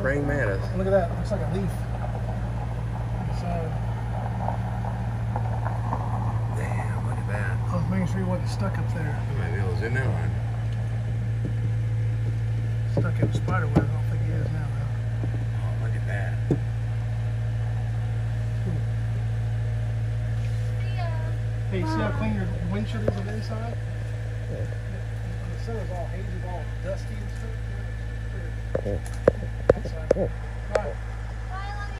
Praying mantis. Look at that. Looks like a leaf. So Damn, look at that. I was making sure he wasn't stuck up there. I might be able to zoom in on him. Stuck in the spider web. I don't think he is now. though. Oh, look at that. Hey, you see how clean your windshield is on the inside? The sun is all hazy, all dusty and stuff. Yeah, 哦，对